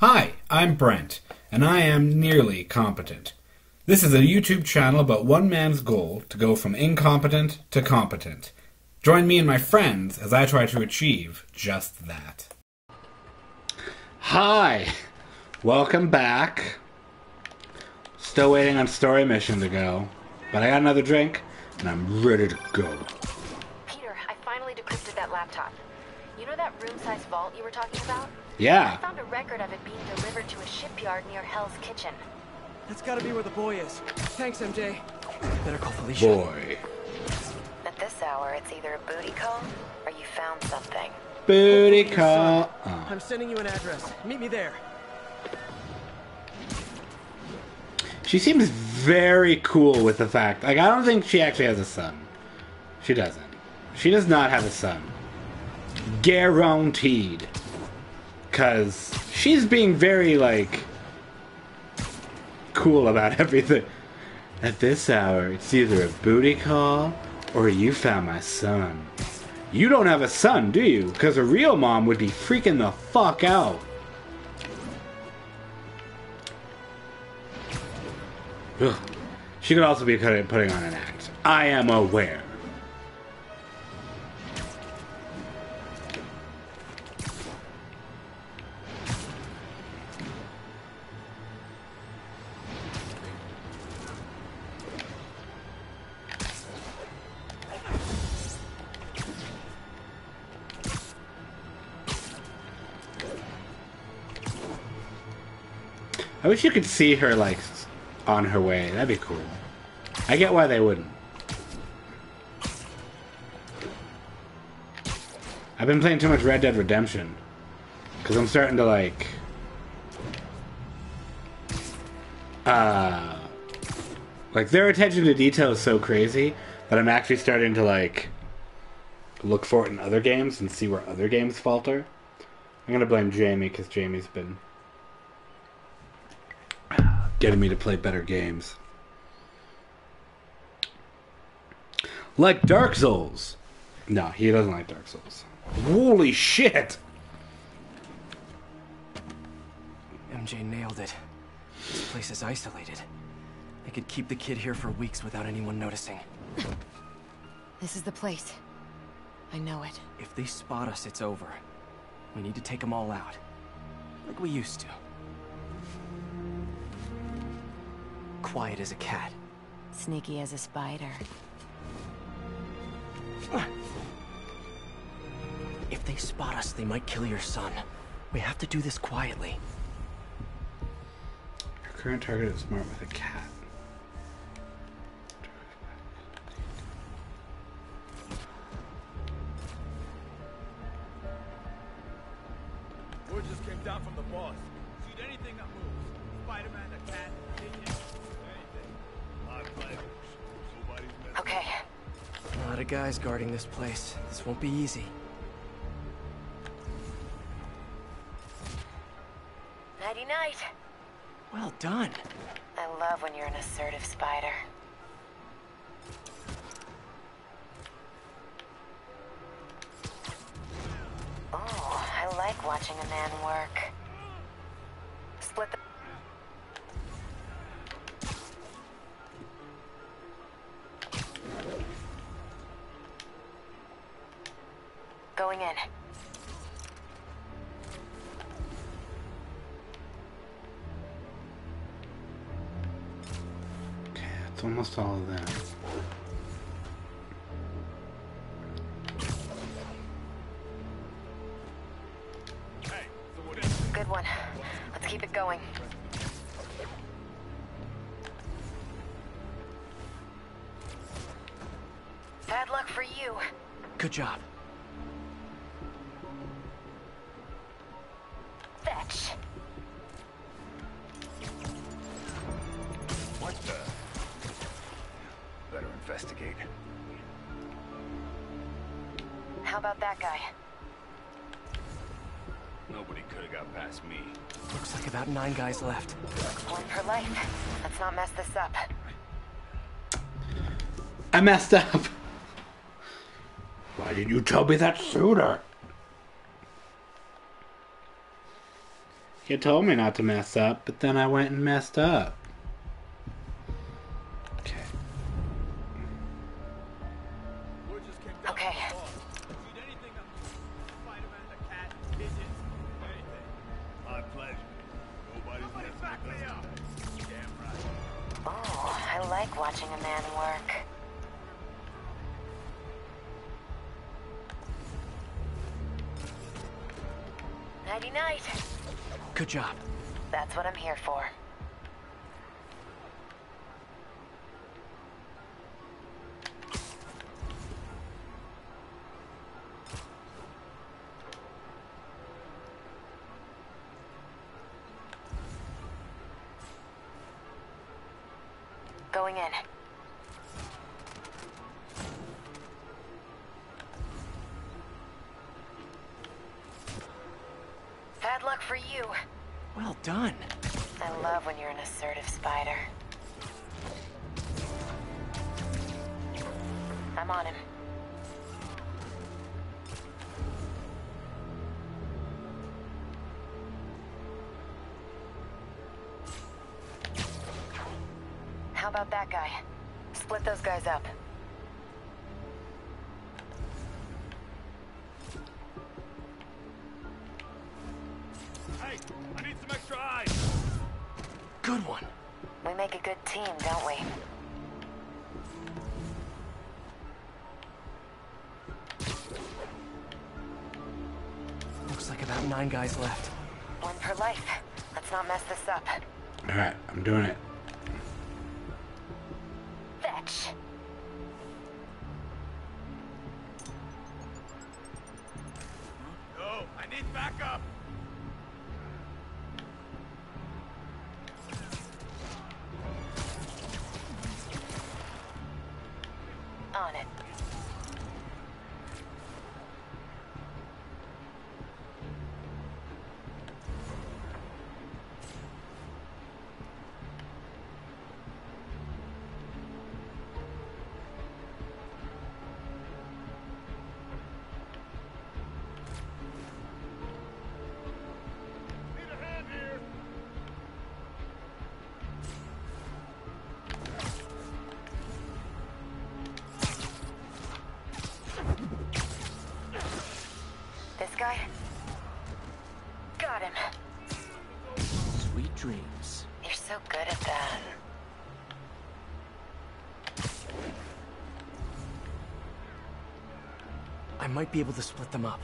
Hi, I'm Brent, and I am nearly competent. This is a YouTube channel about one man's goal to go from incompetent to competent. Join me and my friends as I try to achieve just that. Hi, welcome back. Still waiting on story mission to go, but I got another drink and I'm ready to go. Peter, I finally decrypted that laptop. You know that room-sized vault you were talking about? I Yeah, found a record of it being delivered to a shipyard near Hell's Kitchen. That's gotta be where the boy is. Thanks, MJ. Better call Felicia. boy. At this hour, it's either a booty call or you found something. Booty call. Oh. I'm sending you an address. Meet me there. She seems very cool with the fact. Like, I don't think she actually has a son. She doesn't. She does not have a son. Guaranteed. Because she's being very, like, cool about everything. At this hour, it's either a booty call or you found my son. You don't have a son, do you? Because a real mom would be freaking the fuck out. Ugh. She could also be putting putting on an act. I am aware. I wish you could see her like on her way. That'd be cool. I get why they wouldn't. I've been playing too much Red Dead Redemption because I'm starting to like uh like their attention to detail is so crazy that I'm actually starting to like look for it in other games and see where other games falter. I'm gonna blame Jamie because Jamie's been getting me to play better games. Like Dark Souls. No, he doesn't like Dark Souls. Holy shit! MJ nailed it. This place is isolated. I could keep the kid here for weeks without anyone noticing. This is the place. I know it. If they spot us, it's over. We need to take them all out. Like we used to. Quiet as a cat. Sneaky as a spider. If they spot us, they might kill your son. We have to do this quietly. Your current target is smart with a cat. Word just came down from the boss. Shoot anything that moves. Spider-Man, a cat, Okay. A lot of guys guarding this place. This won't be easy. Nighty night. Well done. I love when you're an assertive spider. Oh, I like watching a man work. It's almost all of that. Hey, so what is Good one. Let's keep it going. Bad luck for you. Good job. Looks like about nine guys left. One per life. Let's not mess this up. I messed up. Why didn't you tell me that sooner? You told me not to mess up, but then I went and messed up. Going in. Bad luck for you. Well done. I love when you're an assertive spider. I'm on him. Split those guys up. Hey, I need some extra eyes. Good one. We make a good team, don't we? Looks like about nine guys left. One per life. Let's not mess this up. Alright, I'm doing it. Might be able to split them up.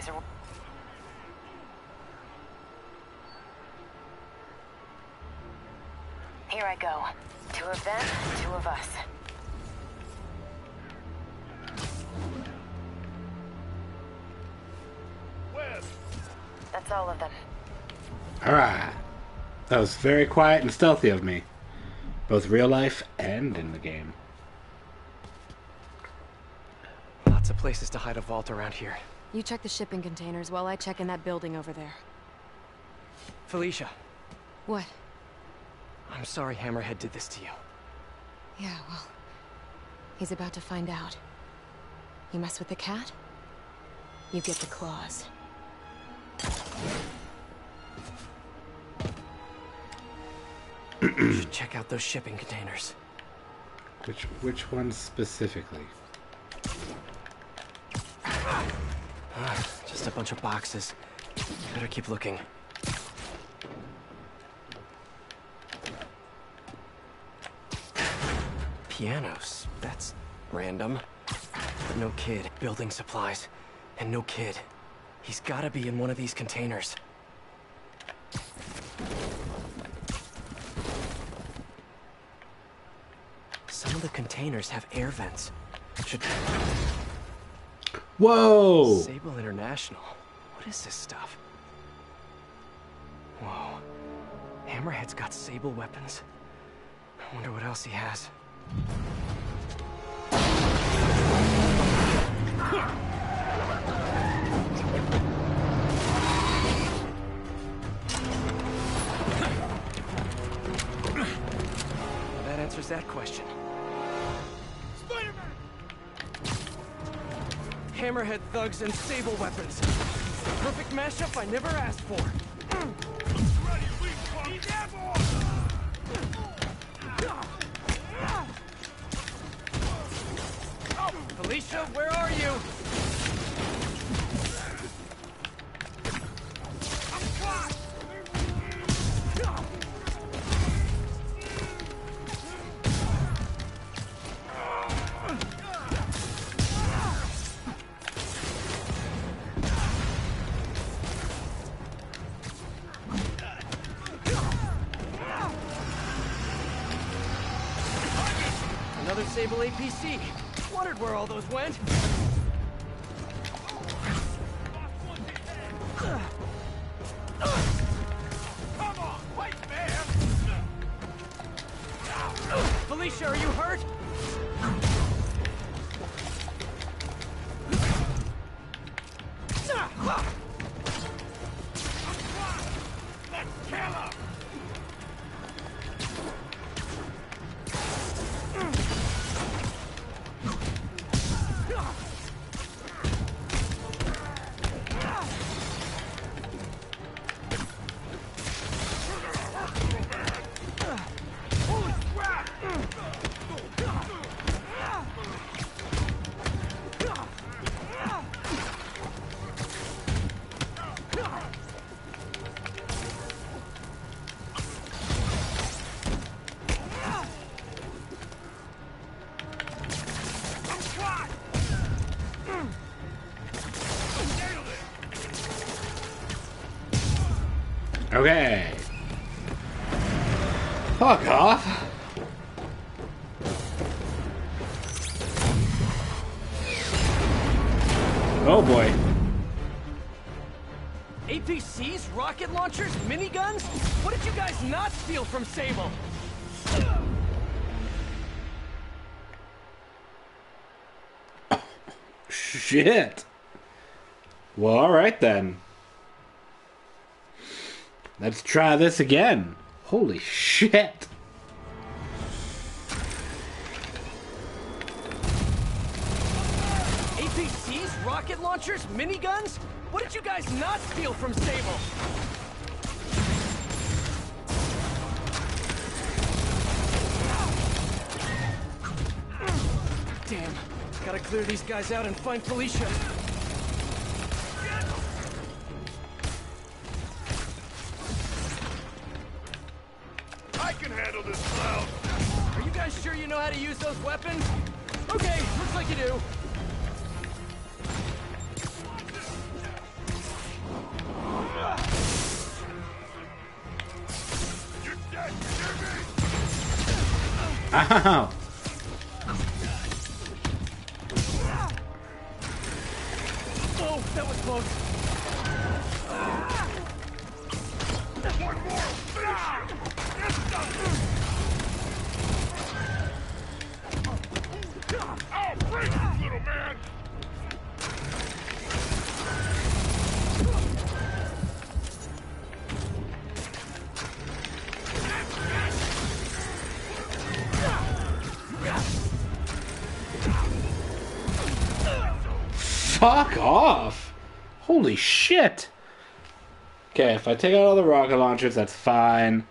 This guy is. a- Here I go. Two of them, two of us. Web! That's all of them. Alright. That was very quiet and stealthy of me. Both real life and in the game. Lots of places to hide a vault around here. You check the shipping containers while I check in that building over there. Felicia, What? I'm sorry Hammerhead did this to you. Yeah, well, he's about to find out. You mess with the cat? You get the claws. You should check out those shipping containers. Which which ones specifically? Just a bunch of boxes. Better keep looking. Pianos. That's random. But no kid. Building supplies. And no kid. He's gotta be in one of these containers. Some of the containers have air vents. Should... Whoa! Sable International. What is this stuff? Whoa. Hammerhead's got Sable weapons. I wonder what else he has. That answers that question. Hammerhead thugs and Sable weapons. Perfect mashup I never asked for. Felicia, where are you? APC. Wondered where all those went. Okay. Fuck off. Oh boy. APCs, rocket launchers, miniguns? What did you guys not steal from Sable? Shit. Well, alright then. Let's try this again. Holy shit. APCs, rocket launchers, miniguns? What did you guys not steal from Sable? Damn. Gotta clear these guys out and find Felicia. Holy shit. Okay, if I take out all the rocket launchers, that's fine.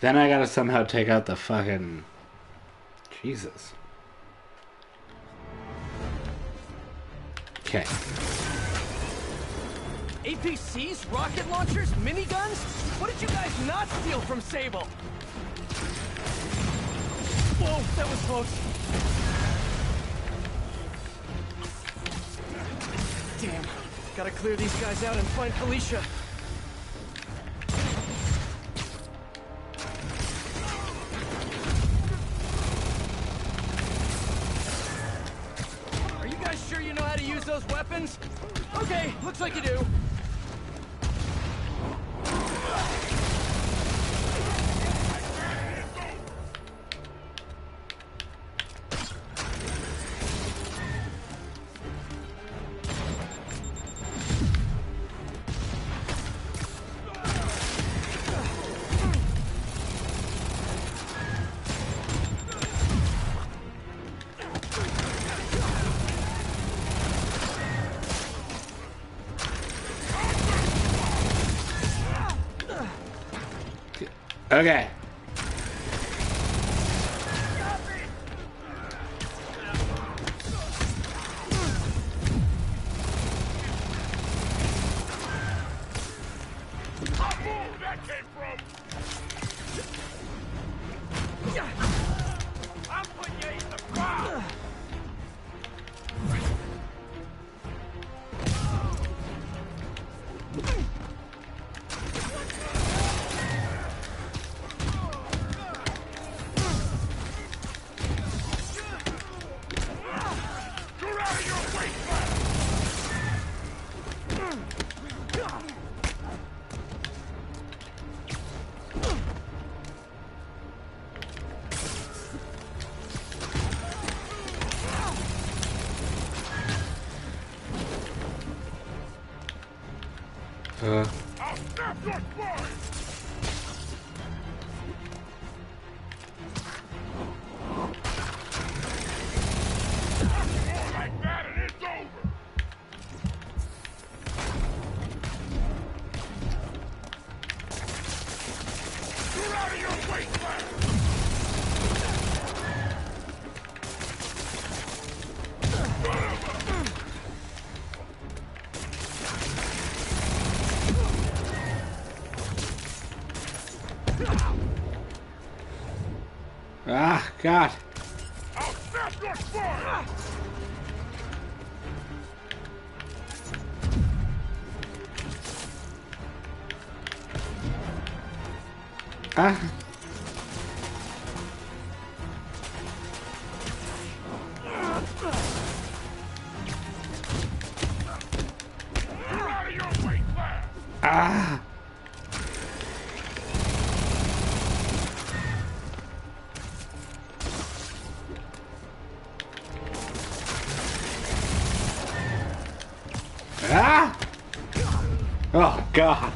Then I gotta somehow take out the fucking. Jesus. Okay. APCs, rocket launchers, miniguns? What did you guys not steal from Sable? Whoa, That was close. Gotta clear these guys out and find Felicia. Okay. Ah, God. Ah. God.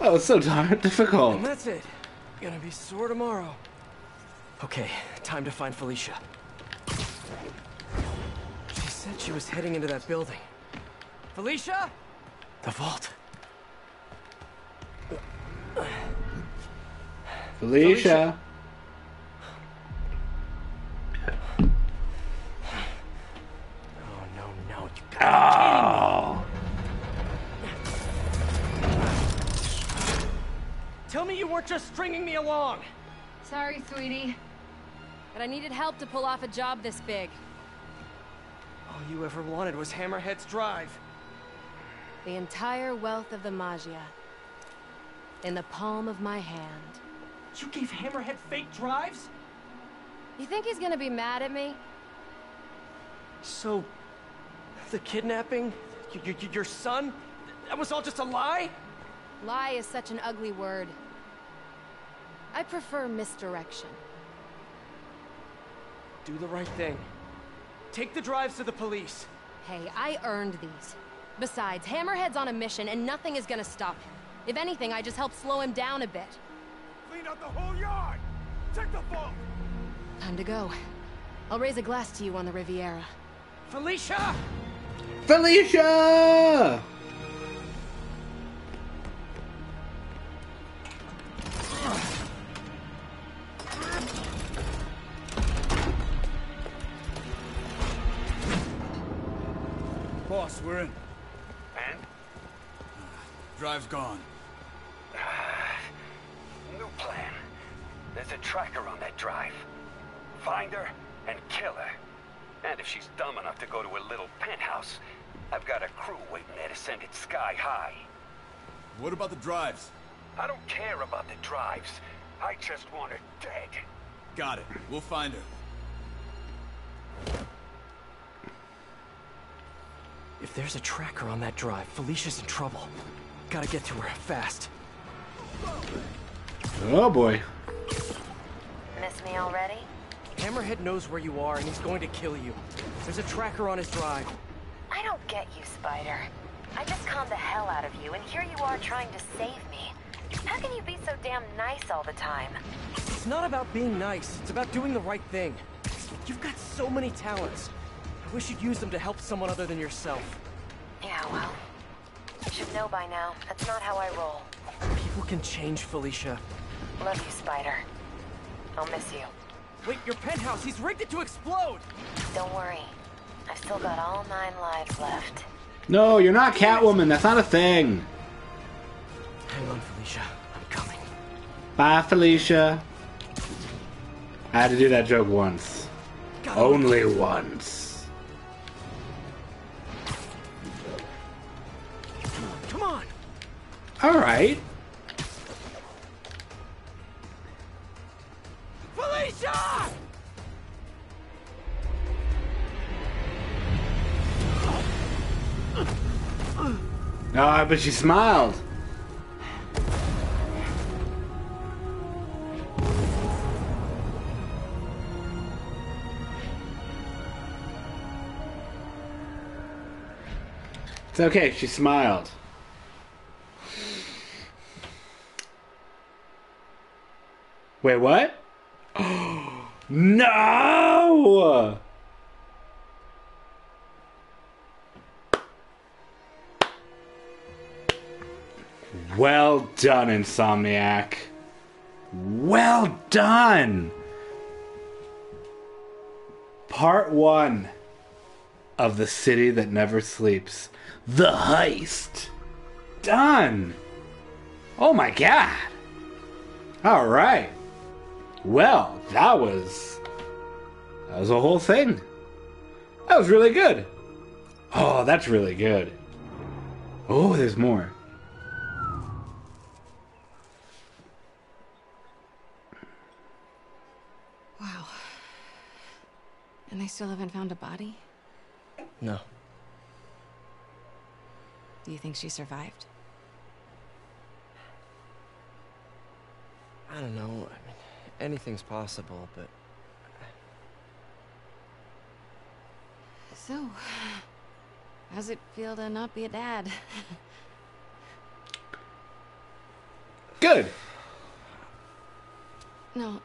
That was so darn difficult. And that's it. Gonna be sore tomorrow. Okay, time to find Felicia. She said she was heading into that building. Felicia? The vault. Felicia. Oh, no, no. You gotta Oh. Tell me you weren't just stringing me along. Sorry, sweetie. But I needed help to pull off a job this big. All you ever wanted was Hammerhead's drive. The entire wealth of the Maggia. In the palm of my hand. You gave Hammerhead fake drives? You think he's gonna be mad at me? So, the kidnapping? Your son? That was all just a lie? Lie is such an ugly word. I prefer misdirection. Do the right thing. Take the drives to the police. Hey, I earned these. Besides, Hammerhead's on a mission and nothing is gonna stop him. If anything, I just help slow him down a bit. Clean out the whole yard. Check the vault. Time to go. I'll raise a glass to you on the Riviera. Felicia! Felicia! Boss, we're in. And? Drive's gone. New plan. There's a tracker on that drive. find her and kill her. And if she's dumb enough to go to a little penthouse, I've got a crew waiting there to send it sky high. What about the drives? I don't care about the drives. I just want her dead. Got it. We'll find her. If there's a tracker on that drive, Felicia's in trouble. Gotta get to her fast. Oh boy. Miss me already? Hammerhead knows where you are and he's going to kill you. There's a tracker on his drive. I don't get you, Spider. I just conned the hell out of you, and here you are trying to save me. How can you be so damn nice all the time? It's not about being nice, it's about doing the right thing. You've got so many talents. I wish you'd use them to help someone other than yourself. Yeah, well, you should know by now. That's not how I roll. People can change, Felicia. Love you, Spider. I'll miss you. Wait, your penthouse, he's rigged it to explode! Don't worry. I've still got all nine lives left. No, you're not Catwoman. That's not a thing. Hang on, Felicia. I'm coming. Bye, Felicia. I had to do that joke once. Gotta Only once. Alright. Felicia! Ah, but she smiled. It's okay, she smiled. Wait, what? no! Well done, Insomniac. Well done! Part one of The City That Never Sleeps. The Heist. Done! Oh my god! Alright. Well, that was. That was a whole thing. That was really good. Oh, that's really good. Oh, there's more. Wow. And they still haven't found a body? No. Do you think she survived? I don't know. I mean, anything's possible, but So, how's it feel to not be a dad? Good. no,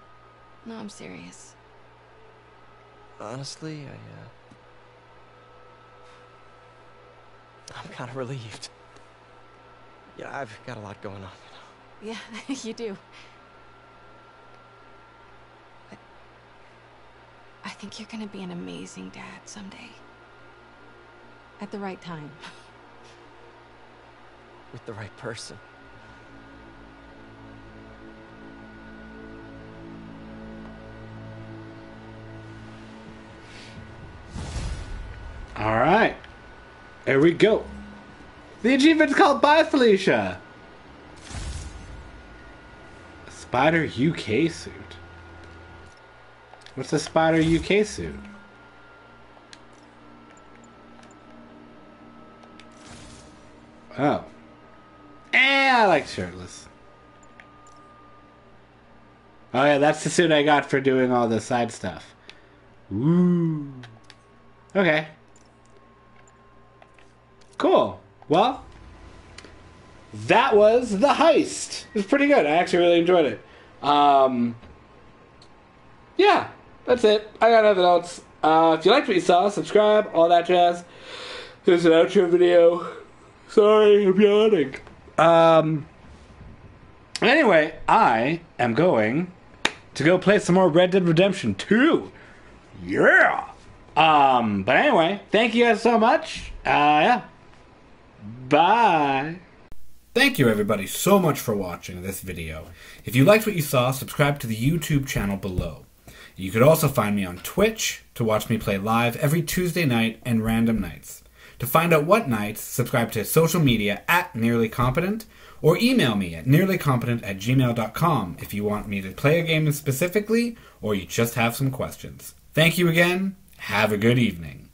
no, I'm serious. honestly, I, uh. I'm kind of relieved. Yeah, I've got a lot going on, you know. Yeah, you do. I think you're gonna be an amazing dad someday. At the right time. With the right person. Alright. Here we go. The achievement's called Bye Felicia. Spider UK suit. What's a Spider UK suit? Oh. Eh, I like shirtless. Oh yeah, that's the suit I got for doing all the side stuff. Ooh. Okay. Cool. Well, that was the heist. It was pretty good. I actually really enjoyed it. Um, yeah, that's it. I got nothing else. Uh, if you liked what you saw, subscribe, all that jazz. There's an outro video. Sorry, I'm yawning. Um. Anyway, I am going to go play some more Red Dead Redemption 2. Yeah. Um. But anyway, thank you guys so much. Uh. Yeah. Bye. Thank you everybody so much for watching this video. If you liked what you saw, subscribe to the YouTube channel below. You could also find me on Twitch to watch me play live every Tuesday night and random nights. To find out what nights, subscribe to social media at Nearly Competent or email me at nearlycompetent at gmail.com if you want me to play a game specifically or you just have some questions. Thank you again. Have a good evening.